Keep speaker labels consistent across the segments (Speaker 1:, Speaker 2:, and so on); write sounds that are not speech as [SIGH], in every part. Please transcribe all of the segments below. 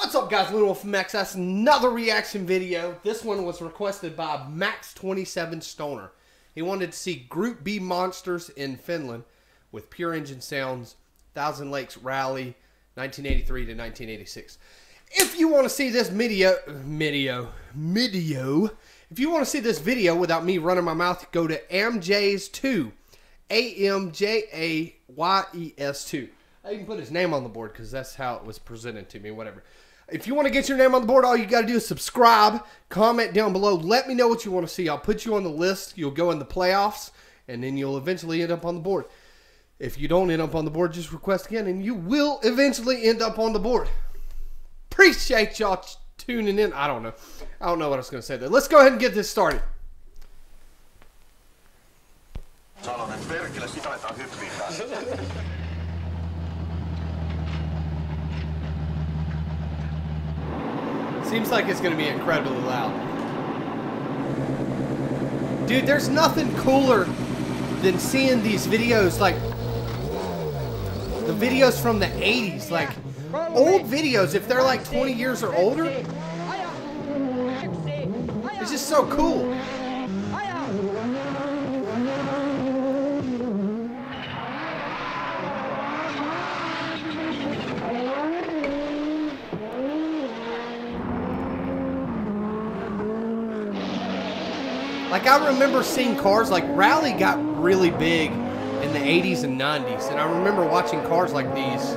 Speaker 1: What's up guys, Little from Max. That's another reaction video. This one was requested by Max27 Stoner. He wanted to see Group B Monsters in Finland with Pure Engine Sounds, Thousand Lakes Rally, 1983 to 1986. If you want to see this video, video, video, if you want to see this video without me running my mouth, go to AmJays2, A-M-J-A-Y-E-S 2. I even put his name on the board because that's how it was presented to me, whatever. If you want to get your name on the board, all you got to do is subscribe, comment down below. Let me know what you want to see. I'll put you on the list. You'll go in the playoffs, and then you'll eventually end up on the board. If you don't end up on the board, just request again, and you will eventually end up on the board. Appreciate y'all tuning in. I don't know. I don't know what I was going to say there. Let's go ahead and get this started.
Speaker 2: Salonen, perkele, sitä aletaan
Speaker 1: Seems like it's going to be incredibly loud. Dude, there's nothing cooler than seeing these videos like the videos from the 80s, like old videos, if they're like 20 years or older. It's just so cool. Like I remember seeing cars like Rally got really big in the 80s and 90s, and I remember watching cars like these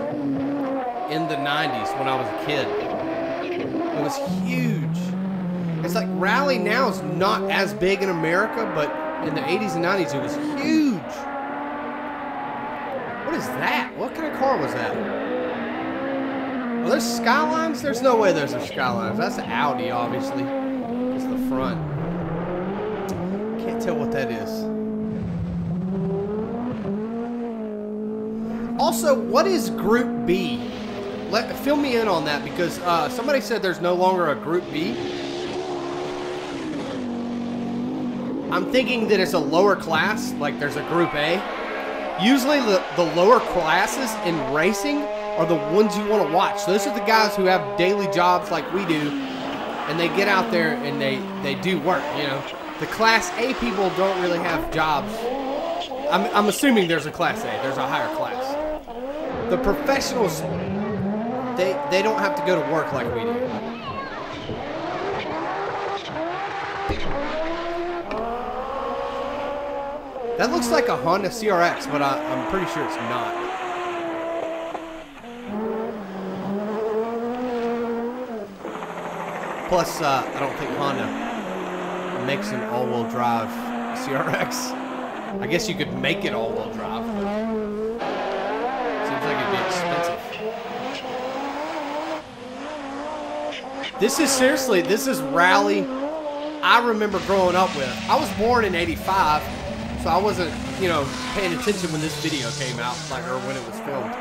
Speaker 1: in the 90s when I was a kid. It was huge. It's like Rally now is not as big in America, but in the 80s and 90s it was huge. What is that? What kind of car was that? Well, there's Skylines? There's no way those are Skylines. That's an Audi, obviously. It's the front. Tell what that is. Also, what is Group B? Let fill me in on that because uh, somebody said there's no longer a Group B. I'm thinking that it's a lower class, like there's a Group A. Usually, the, the lower classes in racing are the ones you want to watch. Those are the guys who have daily jobs like we do, and they get out there and they they do work. You know, the Class A people don't really have jobs. I'm, I'm assuming there's a Class A. There's a higher class. The professionals, they they don't have to go to work like we do. That looks like a Honda CRX, but I, I'm pretty sure it's not. Plus, uh, I don't think Honda makes an all-wheel drive CRX. I guess you could make it all-wheel drive. Seems like it'd be expensive. This is seriously, this is rally I remember growing up with. I was born in 85, so I wasn't, you know, paying attention when this video came out, like, or when it was filmed.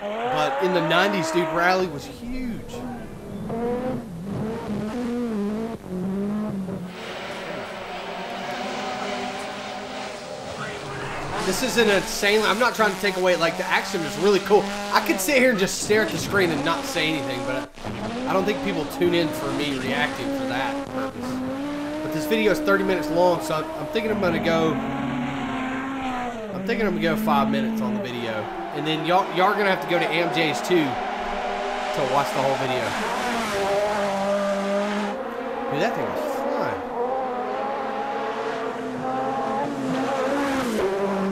Speaker 1: But in the 90s, dude, rally was huge. This is an insane. I'm not trying to take away. Like the action is really cool. I could sit here and just stare at the screen and not say anything, but I don't think people tune in for me reacting for that purpose. But this video is 30 minutes long, so I'm, thinking I'm gonna go. I'm thinking I'm gonna go five minutes on the video, and then y'all y'all are gonna have to go to AmJ's too to watch the whole video. Dude, that thing was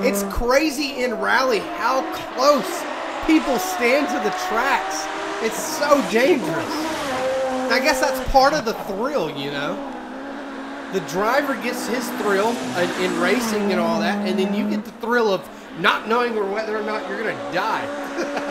Speaker 1: It's uh. crazy in rally how close people stand to the tracks. It's so dangerous. I guess that's part of the thrill, you know. The driver gets his thrill in racing and all that, and then you get the thrill of not knowing whether or not you're gonna die. [LAUGHS]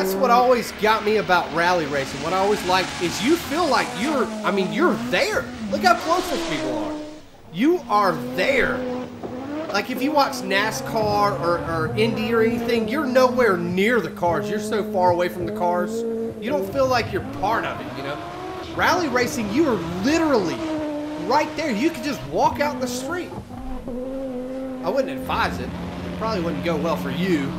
Speaker 1: that's what always got me about rally racing. What I always like is you feel like you're, I mean, you're there. Look how close those people are. You are there. Like if you watch NASCAR or, or Indy or anything, you're nowhere near the cars. You're so far away from the cars. You don't feel like you're part of it, you know? Rally racing, you are literally right there. You can just walk out in the street. I wouldn't advise it. It probably wouldn't go well for you.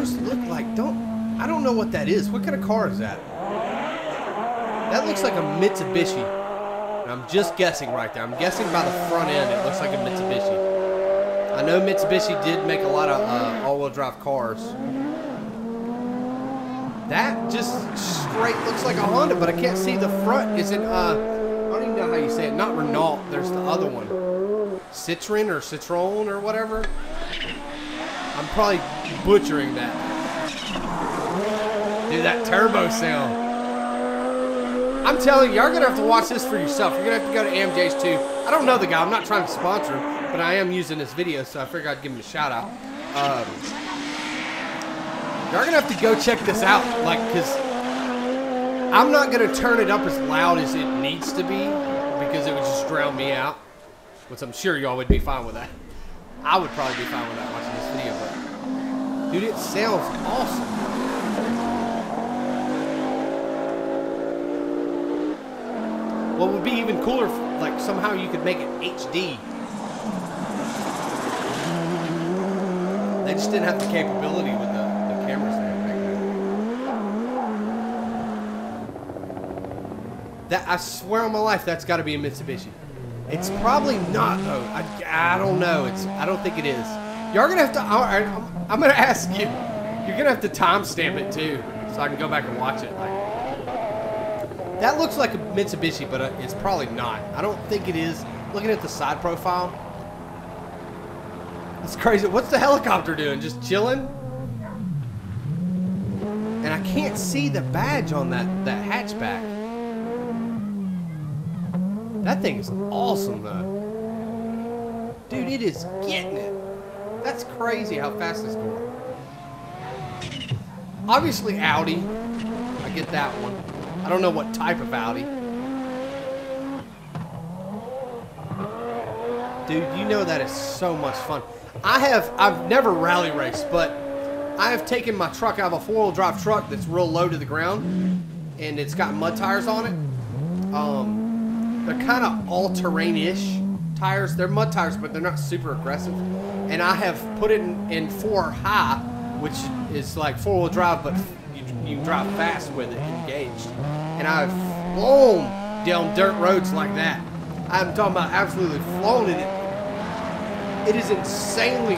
Speaker 1: Those look like don't I don't know what that is. What kind of car is that? That looks like a Mitsubishi. I'm just guessing right there. I'm guessing by the front end it looks like a Mitsubishi. I know Mitsubishi did make a lot of uh, all-wheel drive cars. That just straight looks like a Honda, but I can't see the front. Is it, uh, I don't even know how you say it. Not Renault. There's the other one. Citroen or Citroen or whatever. I'm probably butchering that. Dude, that turbo sound. I'm telling you, you're gonna have to watch this for yourself. You're gonna have to go to AMJ's too. I don't know the guy. I'm not trying to sponsor him, but I am using this video, so I figured I'd give him a shout out. Um, you're gonna have to go check this out, like, cause I'm not gonna turn it up as loud as it needs to be because it would just drown me out. Which I'm sure y'all would be fine with that. I would probably be fine with that watching dude, it sounds awesome. What would be even cooler, if, like somehow you could make it HD. They just didn't have the capability with the, the cameras there. That I swear on my life, that's got to be a Mitsubishi. It's probably not though. I, I don't know. It's I don't think it is. You're gonna have to. Right, I'm, gonna ask you. You're gonna have to timestamp it too, so I can go back and watch it. Like that looks like a Mitsubishi, but uh, it's probably not. I don't think it is. Looking at the side profile, it's crazy. What's the helicopter doing? Just chilling? And I can't see the badge on that that hatchback. That thing is awesome though. Dude, it is getting it. That's crazy how fast it's going. Obviously Audi. I get that one. I don't know what type of Audi. Dude, you know that is so much fun. I have, I've never rally raced, but I have taken my truck I have a four-wheel drive truck that's real low to the ground, and it's got mud tires on it. Um, they're kind of all-terrain-ish tires. They're mud tires, but they're not super aggressive. And I have put it in, in four high, which is like four-wheel drive, but you, you drive fast with it engaged. And I've flown down dirt roads like that. I'm talking about absolutely flown in it. It is insanely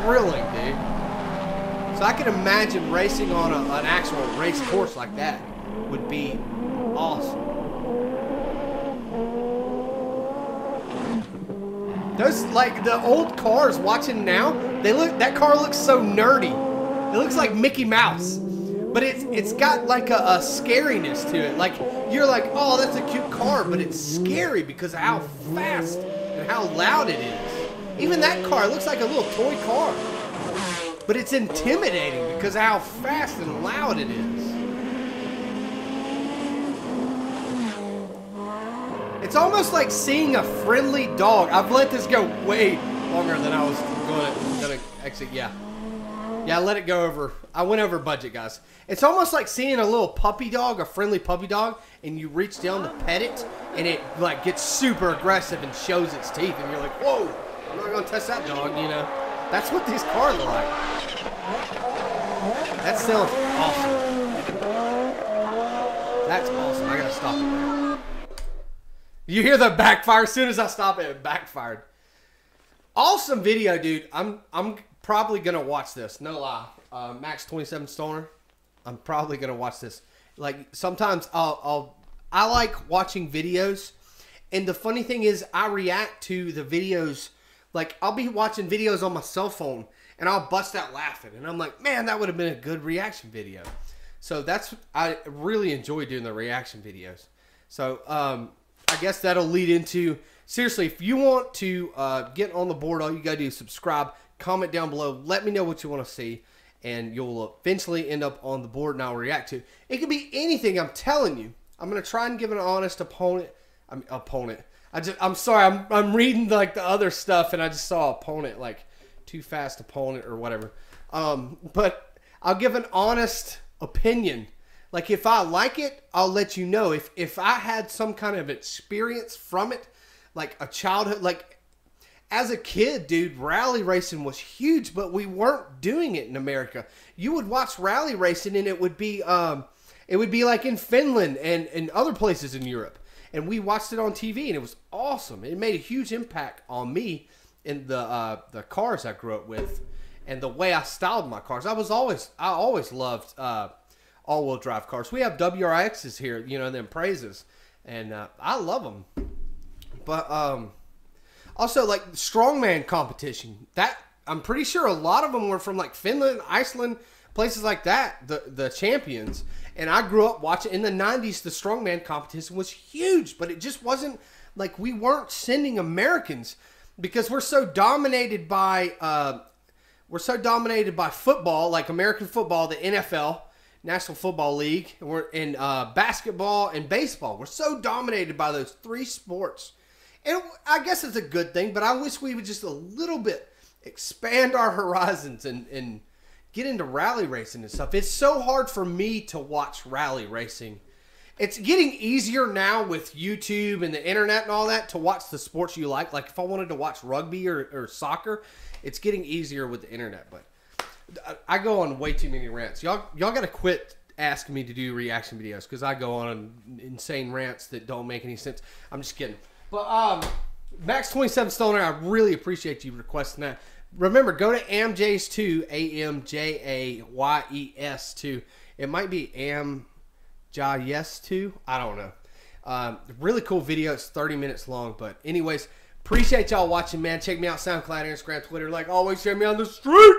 Speaker 1: thrilling, dude. So I can imagine racing on a, an actual race course like that would be awesome. Those like the old cars watching now, they look that car looks so nerdy. It looks like Mickey Mouse. But it's it's got like a, a scariness to it. Like you're like, oh, that's a cute car, but it's scary because of how fast and how loud it is. Even that car looks like a little toy car. But it's intimidating because of how fast and loud it is. It's almost like seeing a friendly dog. I've let this go way longer than I was gonna, gonna exit. Yeah. Yeah, I let it go over. I went over budget, guys. It's almost like seeing a little puppy dog, a friendly puppy dog, and you reach down to pet it, and it like gets super aggressive and shows its teeth, and you're like, whoa, I'm not gonna touch that dog, you know. That's what these cars are like. That sounds awesome. That's awesome. I gotta stop it there. You hear the backfire as soon as I stop it, it backfired. Awesome video, dude. I'm I'm probably gonna watch this. No lie. Uh, Max 27 Stoner. I'm probably gonna watch this. Like sometimes I'll, I'll I like watching videos, and the funny thing is I react to the videos. Like I'll be watching videos on my cell phone, and I'll bust out laughing, and I'm like, man, that would have been a good reaction video. So that's I really enjoy doing the reaction videos. So um, I guess that'll lead into seriously. If you want to uh, get on the board, all you gotta do is subscribe, comment down below, let me know what you want to see, and you'll eventually end up on the board, and I'll react to. It could be anything. I'm telling you. I'm gonna try and give an honest opponent. I mean, opponent. I just I'm sorry. I'm I'm reading like the other stuff, and I just saw opponent like too fast opponent or whatever. Um, but I'll give an honest opinion. Like if I like it, I'll let you know. If if I had some kind of experience from it, like a childhood, like as a kid, dude, rally racing was huge, but we weren't doing it in America. You would watch rally racing, and it would be um, it would be like in Finland and and other places in Europe, and we watched it on TV, and it was awesome. It made a huge impact on me in the uh, the cars I grew up with, and the way I styled my cars. I was always I always loved uh, all wheel drive cars. We have WRXs here, you know, the Imprezas, and uh, I love them. But um, also like strongman competition. That I'm pretty sure a lot of them were from like Finland, Iceland, places like that. The the champions. And I grew up watching in the '90s. The strongman competition was huge, but it just wasn't like we weren't sending Americans because we're so dominated by uh, we're so dominated by football, like American football, the NFL, National Football League, and we're in uh, basketball and baseball. We're so dominated by those three sports and I guess it's a good thing, but I wish we would just a little bit expand our [LAUGHS] horizons and, and get into rally racing and stuff. It's so hard for me to watch rally racing. It's getting easier now with YouTube and the internet and all that to watch the sports you like. Like if I wanted to watch rugby or, or soccer, it's getting easier with the internet. But I go on way too many rants. Y'all, y'all got to quit asking me to do reaction videos because I go on insane rants that don't make any sense. I'm just kidding. But um, Max twenty seven Stoner, I really appreciate you requesting that. Remember, go to AmJays two A M J A Y E S two. It might be Am Yes two. I don't know. Um, really cool video. It's thirty minutes long, but anyways, appreciate y'all watching, man. Check me out SoundCloud, Instagram, Twitter. Like always, share me on the street.